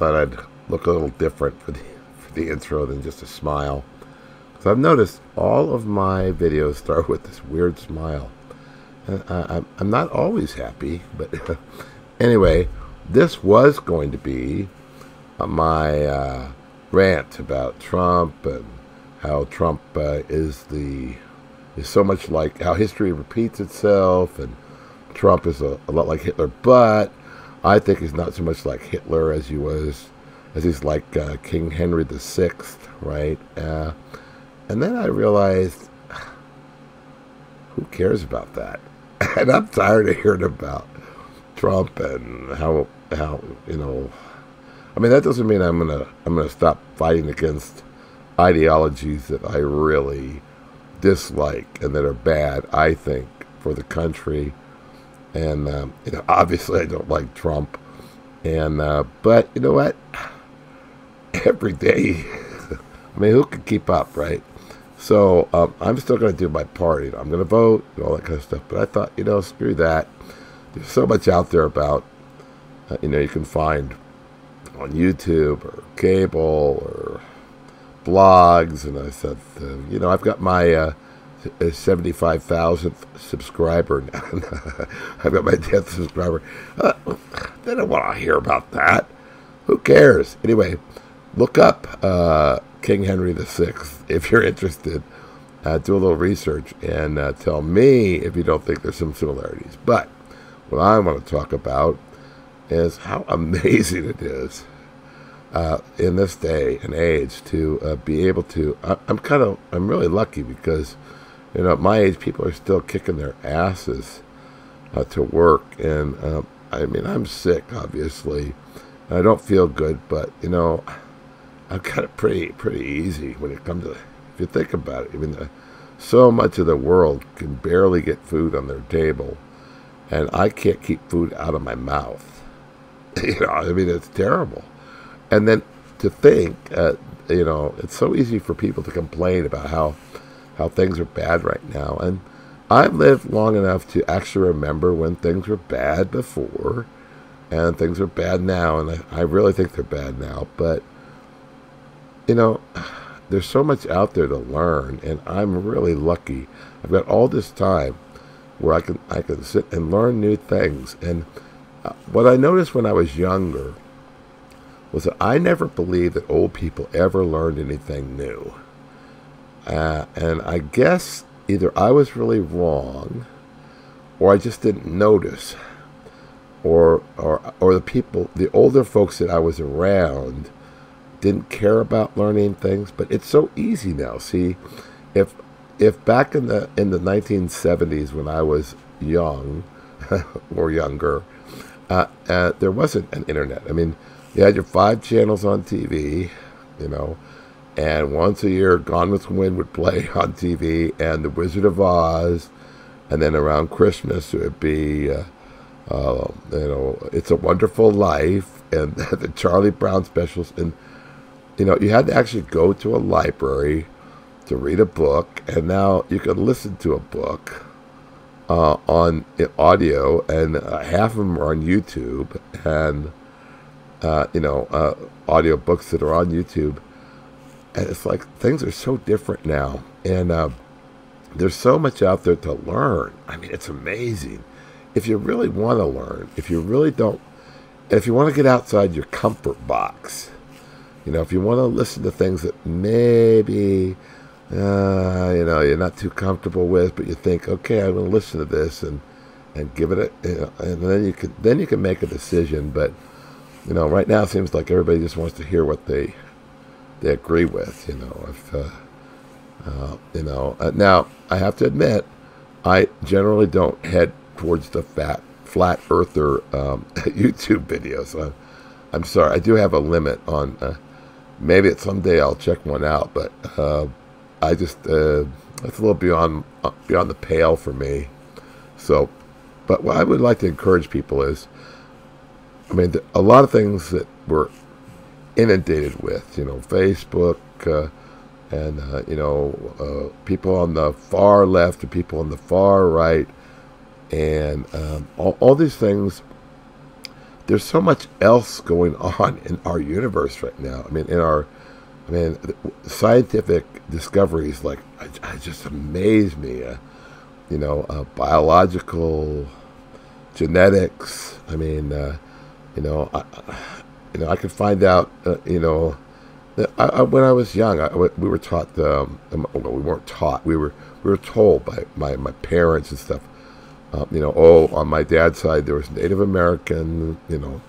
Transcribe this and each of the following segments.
thought I'd look a little different for the, for the intro than just a smile. So I've noticed all of my videos start with this weird smile. I, am not always happy, but anyway, this was going to be my uh, rant about Trump and how Trump uh, is the is so much like how history repeats itself, and Trump is a, a lot like Hitler, but I think he's not so much like Hitler as he was, as he's like uh, King Henry VI, right? Uh, and then I realized, who cares about that? and I'm tired of hearing about Trump and how how you know. I mean, that doesn't mean I'm gonna I'm gonna stop fighting against ideologies that I really dislike and that are bad. I think for the country, and um, you know, obviously I don't like Trump, and uh, but you know what? Every day, I mean, who can keep up, right? So um, I'm still going to do my part. You know, I'm going to vote and all that kind of stuff. But I thought, you know, screw that. There's so much out there about, uh, you know, you can find on YouTube or cable or blogs. And I said, uh, you know, I've got my uh, 75,000th subscriber. I've got my 10th subscriber. Uh, they don't want to hear about that. Who cares? Anyway, look up uh, King Henry VI if you're interested. Uh, do a little research and uh, tell me if you don't think there's some similarities. But what I want to talk about is how amazing it is uh, in this day and age to uh, be able to. I, am kind of, I'm really lucky because, you know, at my age, people are still kicking their asses uh, to work. And uh, I mean, I'm sick, obviously. I don't feel good, but, you know, I've got it pretty pretty easy when it comes to if you think about it. I mean, the, so much of the world can barely get food on their table, and I can't keep food out of my mouth. you know, I mean, it's terrible. And then to think, uh, you know, it's so easy for people to complain about how how things are bad right now, and I've lived long enough to actually remember when things were bad before, and things are bad now, and I, I really think they're bad now, but you know, there's so much out there to learn, and I'm really lucky. I've got all this time where I can I can sit and learn new things. And uh, what I noticed when I was younger was that I never believed that old people ever learned anything new. Uh, and I guess either I was really wrong, or I just didn't notice, or or or the people, the older folks that I was around didn't care about learning things, but it's so easy now. See, if if back in the in the 1970s when I was young or younger, uh, uh, there wasn't an internet. I mean, you had your five channels on TV, you know, and once a year, Gone with the Wind would play on TV, and The Wizard of Oz, and then around Christmas it would be, uh, uh, you know, It's a Wonderful Life, and the Charlie Brown specials, and you know, you had to actually go to a library to read a book, and now you can listen to a book uh, on audio, and uh, half of them are on YouTube, and uh, you know, uh, audio books that are on YouTube. It's like things are so different now, and uh, there's so much out there to learn. I mean, it's amazing. If you really want to learn, if you really don't, if you want to get outside your comfort box, you know, if you want to listen to things that maybe, uh, you know, you're not too comfortable with, but you think, okay, I'm going to listen to this and and give it a, you know, and then you can then you can make a decision. But you know, right now it seems like everybody just wants to hear what they they agree with. You know, if uh, uh, you know, uh, now I have to admit, I generally don't head towards the fat flat earther um, YouTube videos. I'm, I'm sorry, I do have a limit on uh, maybe someday I'll check one out, but uh, I just uh, that's a little beyond uh, beyond the pale for me. So, but what I would like to encourage people is, I mean, a lot of things that we're inundated with, you know, Facebook, uh, and uh, you know, uh, people on the far left and people on the far right, and um, all, all these things there's so much else going on in our universe right now. I mean, in our, I mean, scientific discoveries like I, I just amaze me. Uh, you know, uh, biological, genetics. I mean, uh, you know, I, you know, I could find out. Uh, you know, I, I, when I was young, we were taught. Um, well, we weren't taught. We were we were told by my, my parents and stuff uh, you know, oh, on my dad's side there was Native American, you know,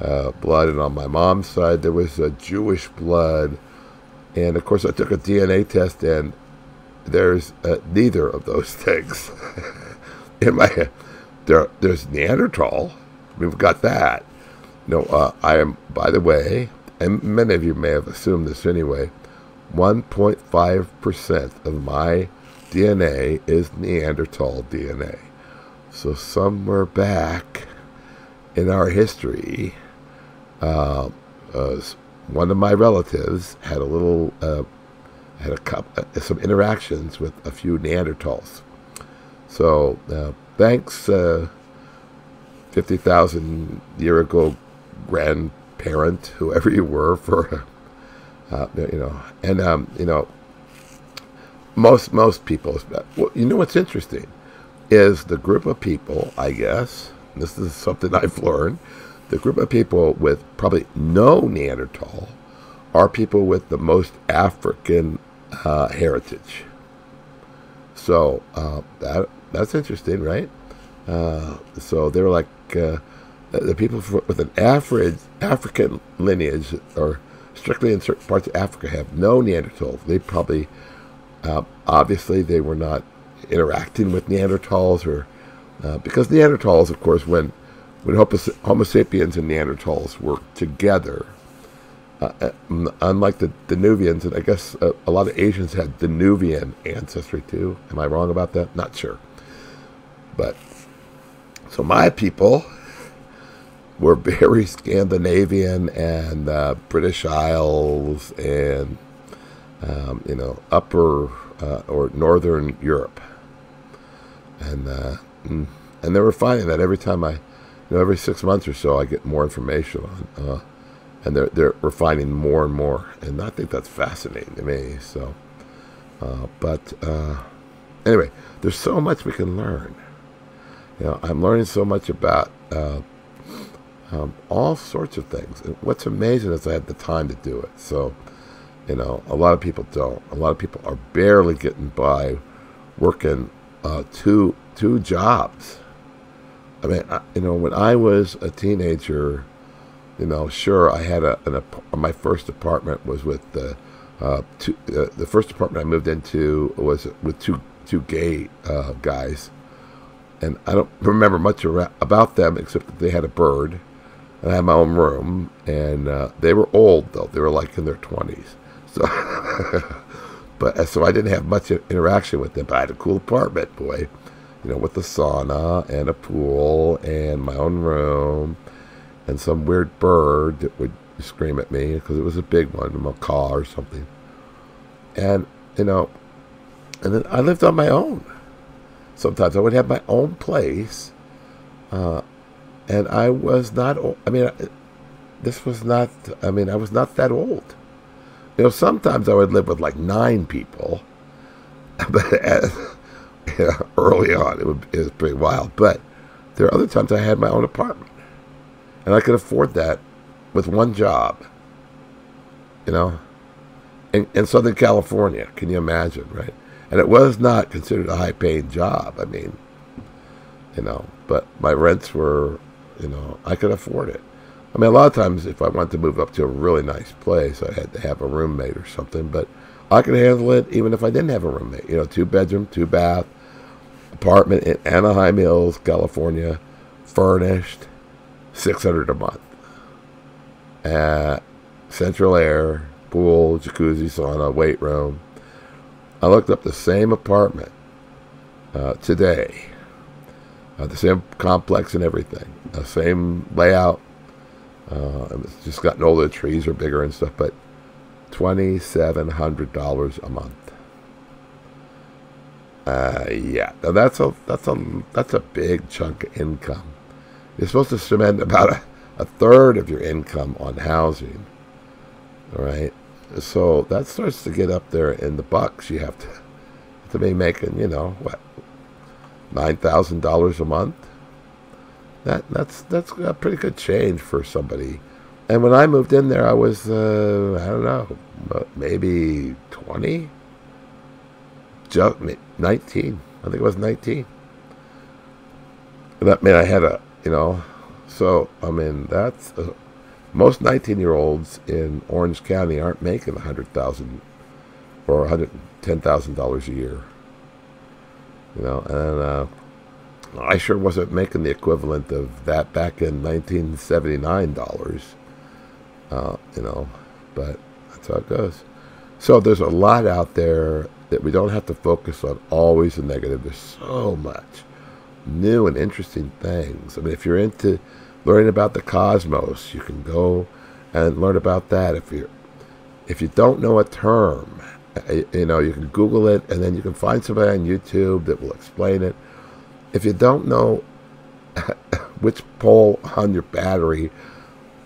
uh, blood, and on my mom's side there was uh, Jewish blood. And of course, I took a DNA test, and there's uh, neither of those things in my. There, there's Neanderthal. We've got that. Know, uh, I am, by the way, and many of you may have assumed this anyway. 1.5% of my DNA is Neanderthal DNA. So somewhere back in our history, uh, uh, one of my relatives had a little uh, had a cup, uh, some interactions with a few Neanderthals. So uh, thanks, uh, fifty thousand year ago grandparent, whoever you were, for you know, and um, you know, most most people. Well, you know what's interesting is the group of people, I guess, this is something I've learned, the group of people with probably no Neanderthal are people with the most African uh, heritage. So uh, that that's interesting, right? Uh, so they're like uh, the people with an average African lineage, or strictly in certain parts of Africa, have no Neanderthals. They probably, uh, obviously, they were not interacting with Neanderthals, or uh, because Neanderthals, of course, when when Homo sapiens and Neanderthals worked together, uh, uh unlike the Denisovans, and I guess a, uh, a, lot of Asians had Denisovan ancestry too. Am I wrong about that? Not sure. But so my people were very Scandinavian and uh, British Isles and um, you know upper uh, or northern Europe and uh, mm, and they were finding that every time I, you know, every six months or so, I get more information on, uh, and they're they're we're finding more and more, and I think that's fascinating to me. So, uh, but uh, anyway, there's so much we can learn. You know, I'm learning so much about um, all sorts of things. And what's amazing is I had the time to do it. So, you know, a lot of people don't. A lot of people are barely getting by working uh, two two jobs. I mean, I, you know, when I was a teenager, you know, sure, I had a, an, my first apartment was with the uh, two, uh, the first apartment I moved into was with two two gay uh, guys, and I don't remember much about them except that they had a bird, and I had my own room, and uh, they were old though; they were like in their twenties, so. But uh, so I didn't have much interaction with them. But I had a cool apartment, boy, you know, with a sauna and a pool and my own room and some weird bird that would scream at me because it was a big one, a macaw or something. And you know, and then I lived on my own. Sometimes I would have my own place, uh, and I was not. I mean, this was not. I mean, I was not that old. You know, sometimes I would live with like nine people, but as, you know, early on it, would, it was pretty wild. But there are other times I had my own apartment, and I could afford that with one job. You know, in, in Southern California, can you imagine, right? And it was not considered a high-paying job. I mean, you know, but my rents were, you know, I could afford it. I mean, a lot of times if I wanted to move up to a really nice place, I had to have a roommate or something, but I could handle it even if I didn't have a roommate. You know, two bedroom, two bath, apartment in Anaheim Hills, California, furnished, 600 a month. Uh, central air, pool, jacuzzi, sauna, weight room. I looked up the same apartment uh, today, uh, the same complex and everything, the same layout, uh, it's just gotten older. The trees are bigger and stuff, but twenty seven hundred dollars a month. Uh, yeah, now that's a that's a that's a big chunk of income. You're supposed to spend about a a third of your income on housing. All right. So that starts to get up there in the bucks. You have to to be making, you know, what nine thousand dollars a month. That that's that's a pretty good change for somebody. And when I moved in there, I was uh, I don't know, maybe twenty, just nineteen. I think it was nineteen. That meant I had a, you know, so I mean that's uh, most nineteen-year-olds in Orange County aren't making a hundred thousand or one hundred ten thousand dollars a year. You know, and uh, I sure wasn't making the equivalent of that back in 1979 dollars. Uh, you know, but that's how it goes. So there's a lot out there that we don't have to focus on always the negative. There's so much new and interesting things. I mean, if you're into learning about the cosmos, you can go and learn about that. If you if you don't know a term, you know, you can Google it, and then you can find somebody on YouTube that will explain it. If you don't know which pole on your battery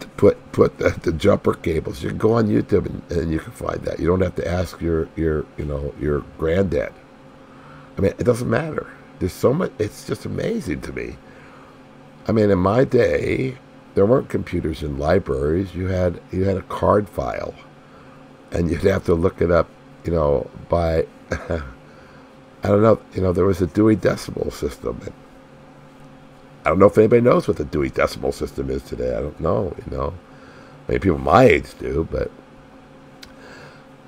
to put put the, the jumper cables, you can go on YouTube and, and, you can find that. You don't have to ask your your you know your granddad. I mean, it doesn't matter. There's so much. It's just amazing to me. I mean, in my day, there weren't computers in libraries. You had you had a card file, and you'd have to look it up you know, by, I don't know, you know, there was a Dewey Decimal System. And I don't know if anybody knows what the Dewey Decimal System is today. I don't know, you know. Maybe people my age do, but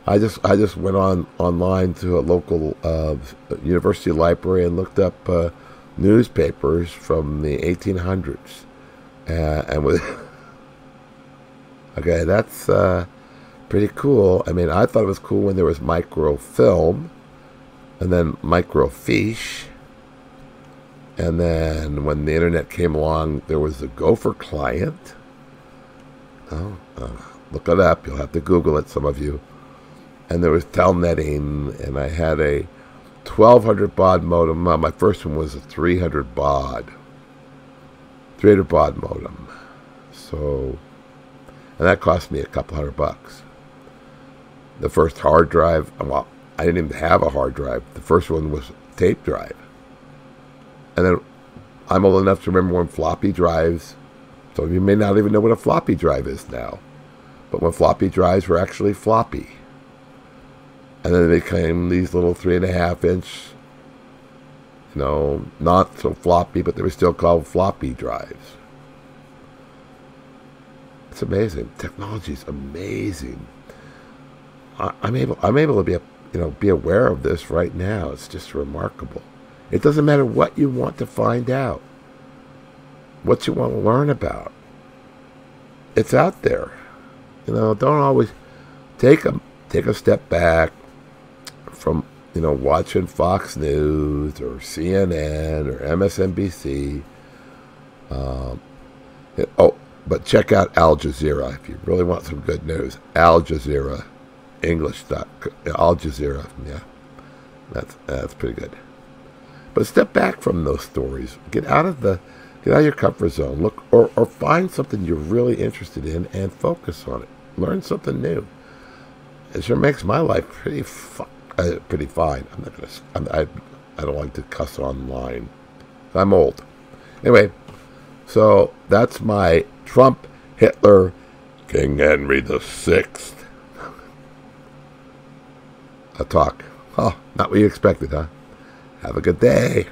I just I just went on online to a local uh, university library and looked up uh, newspapers from the 1800s, uh, and with okay, that's uh, pretty cool. I mean, I thought it was cool when there was microfilm and then microfiche. And then when the internet came along, there was the Gopher client. Oh, uh, look it up. You'll have to Google it, some of you. And there was telnetting, and I had a 1200 baud modem. Uh, my first one was a 300 baud. 300 baud modem. So, and that cost me a couple hundred bucks the first hard drive. Well, I didn't even have a hard drive. The first one was tape drive. And then I'm old enough to remember when floppy drives. So you may not even know what a floppy drive is now. But when floppy drives were actually floppy. And then they became these little three and a half inch, you know, not so floppy, but they were still called floppy drives. It's amazing. Technology is amazing. I, am able I'm able to be you know be aware of this right now. It's just remarkable. It doesn't matter what you want to find out, what you want to learn about. It's out there. You know, don't always take a take a step back from you know watching Fox News or CNN or MSNBC. Um, it, oh, but check out Al Jazeera if you really want some good news. Al Jazeera English Al Jazeera. Yeah, that's that's pretty good. But step back from those stories. Get out of the get out of your comfort zone. Look or or find something you're really interested in and focus on it. Learn something new. It sure makes my life pretty fu- uh, pretty fine. I'm not gonna. I'm, I I don't like to cuss online. I'm old. Anyway, so that's my Trump, Hitler, King Henry the Sixth a talk. Oh, not what you expected, huh? Have a good day.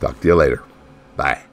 Talk to you later. Bye.